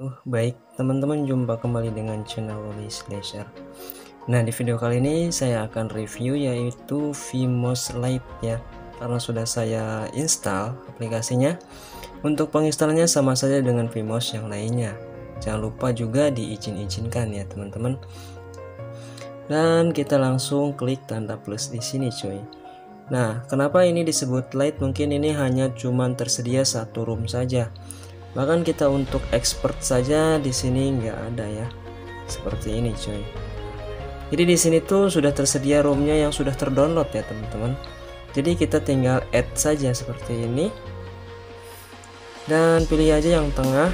Uh, baik, teman-teman jumpa kembali dengan channel Olis Leisure. Nah, di video kali ini saya akan review yaitu Vimos Lite ya. Karena sudah saya install aplikasinya. Untuk penginstalannya sama saja dengan Vimos yang lainnya. Jangan lupa juga diizin-izinkan ya, teman-teman. Dan kita langsung klik tanda plus di sini, cuy. Nah, kenapa ini disebut Lite? Mungkin ini hanya cuman tersedia satu room saja bahkan kita untuk expert saja di sini nggak ada ya. Seperti ini coy. Jadi di sini tuh sudah tersedia ROM-nya yang sudah terdownload ya teman-teman. Jadi kita tinggal add saja seperti ini. Dan pilih aja yang tengah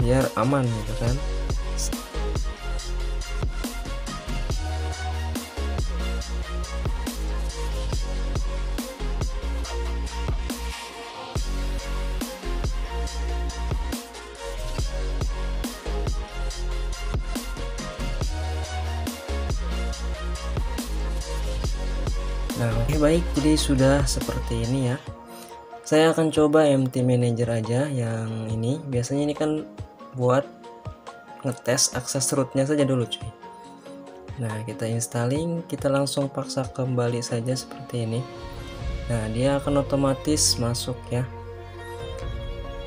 biar aman gitu kan Nah. Oke okay, baik. Jadi sudah seperti ini ya. Saya akan coba MT Manager aja yang ini. Biasanya ini kan buat ngetes akses rootnya saja dulu cuy. Nah kita installing. Kita langsung paksa kembali saja seperti ini. Nah dia akan otomatis masuk ya.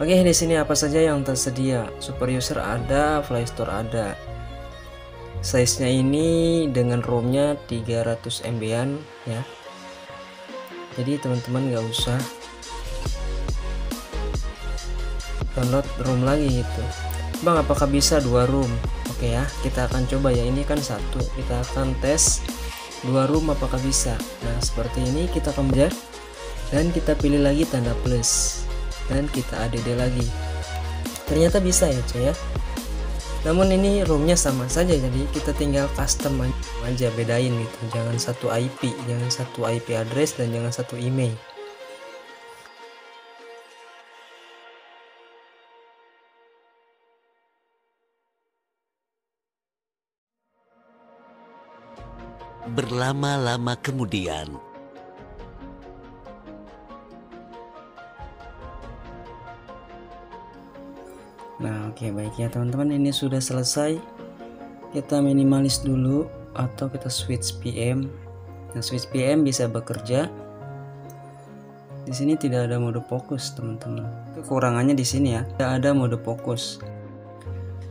Oke di sini apa saja yang tersedia? Super User ada Play Store ada. Size nya ini dengan ROM nya 300 MB an ya jadi teman-teman nggak usah download room lagi gitu. Bang apakah bisa dua room? Oke ya kita akan coba ya. Ini kan satu. Kita akan tes dua room apakah bisa. Nah seperti ini kita kejar dan kita pilih lagi tanda plus. Dan kita add lagi. Ternyata bisa ya cuy ya. Namun ini roomnya sama saja jadi kita tinggal custom aja bedain gitu. Jangan satu IP jangan satu IP address dan jangan satu email. Berlama-lama kemudian, Nah oke okay, baik ya teman-teman. Ini sudah selesai. Kita minimalis dulu atau kita switch PM nah switch PM bisa bekerja. Di sini tidak ada mode fokus teman-teman. Kekurangannya di sini ya. Tidak ada mode fokus.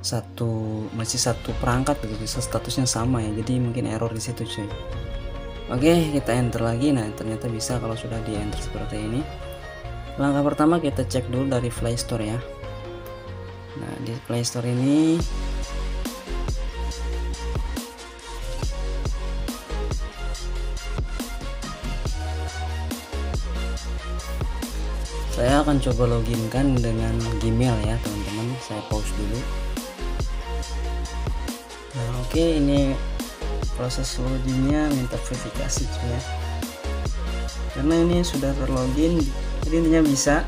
Satu masih satu perangkat begitu statusnya sama ya. Jadi mungkin error di situ cuy. Oke kita enter lagi. Nah ternyata bisa kalau sudah di enter seperti ini. Langkah pertama kita cek dulu dari Play Store ya. Nah di Play Store ini saya akan coba login kan dengan Gmail ya teman-teman. Saya pause dulu. Nah oke okay, ini proses loginnya minta verifikasi ya. Karena ini sudah terlogin jadi intinya bisa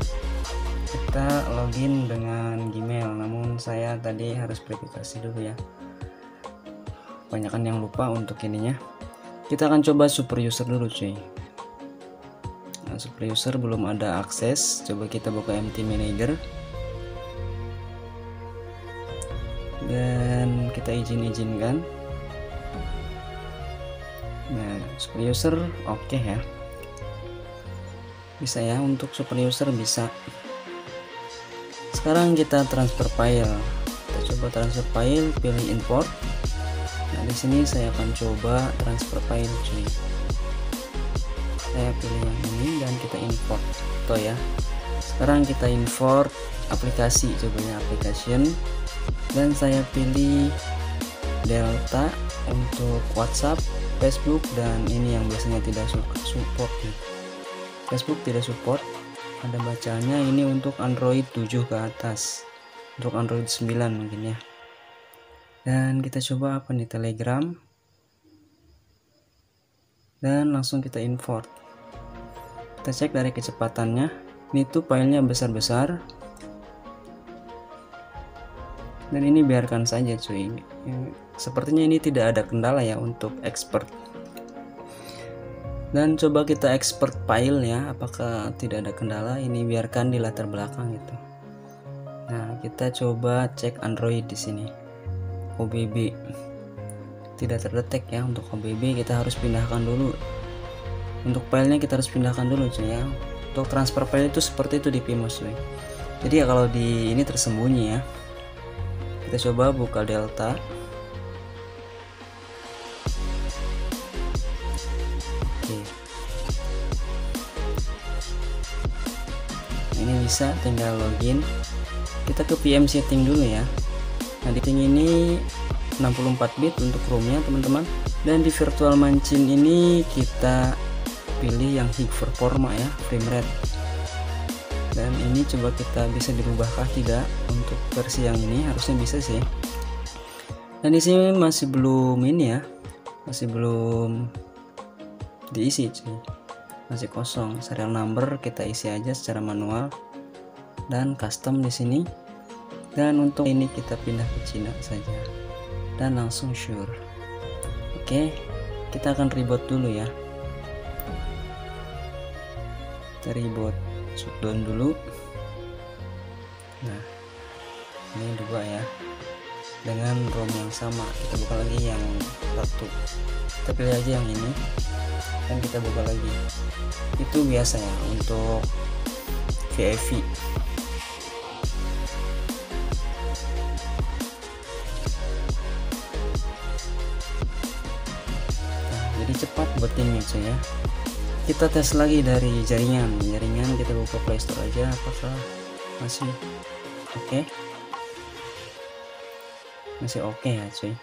kita login dengan Gmail. Namun saya tadi harus verifikasi dulu ya. Banyakkan yang lupa untuk ininya. Kita akan coba super user dulu cuy super user belum ada akses. Coba kita buka MT manager. Dan kita izin-izinkan. Nah super user oke okay ya. Bisa ya untuk super user bisa. Sekarang kita transfer file. Kita coba transfer file pilih import. Nah di sini saya akan coba transfer file cuy saya pilih yang ini dan kita import toh ya. Sekarang kita import aplikasi cobanya application. Dan saya pilih delta untuk WhatsApp Facebook dan ini yang biasanya tidak support Facebook tidak support. Ada bacanya ini untuk Android 7 ke atas. Untuk Android 9 mungkin ya. Dan kita coba apa nih Telegram? Dan langsung kita import kita cek dari kecepatannya. Ini tuh filenya besar-besar. Dan ini biarkan saja cuy. Sepertinya ini tidak ada kendala ya untuk expert. Dan coba kita export file ya apakah tidak ada kendala? Ini biarkan di latar belakang itu nah kita coba cek Android di sini. OBB tidak terdetek ya untuk OBB kita harus pindahkan dulu untuk filenya kita harus pindahkan dulu cuy ya. Untuk transfer file itu seperti itu di Pimos cuy jadi ya kalau di ini tersembunyi ya. Kita coba buka delta. Oke. Ini bisa tinggal login. Kita ke PM setting dulu ya. Nah di setting ini 64 bit untuk ROM nya teman-teman. Dan di virtual machine ini kita pilih yang hig performa ya frame rate dan ini coba kita bisa dirubahkah tidak. Untuk versi yang ini harusnya bisa sih. Dan di sini masih belum ini ya. Masih belum diisi sih masih kosong. Serial number kita isi aja secara manual dan custom di sini. Dan untuk ini kita pindah ke Cina saja. Dan langsung sure. Oke kita akan reboot dulu ya kita reboot shutdown dulu. Nah ini dua ya. Dengan ROM yang sama kita buka lagi yang satu. Kita pilih aja yang ini dan kita buka lagi. Itu biasa ya untuk VIP nah, jadi cepat buat ini ya kita tes lagi dari jaringan. Jaringan kita buka playstore aja apakah masih oke? Okay? masih oke okay ya cuy.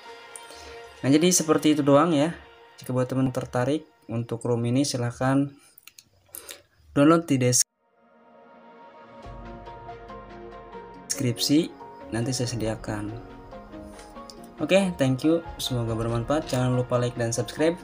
Nah jadi seperti itu doang ya. Jika buat teman tertarik untuk room ini silahkan download di deskripsi. Nanti saya sediakan. Oke okay, thank you. Semoga bermanfaat. Jangan lupa like dan subscribe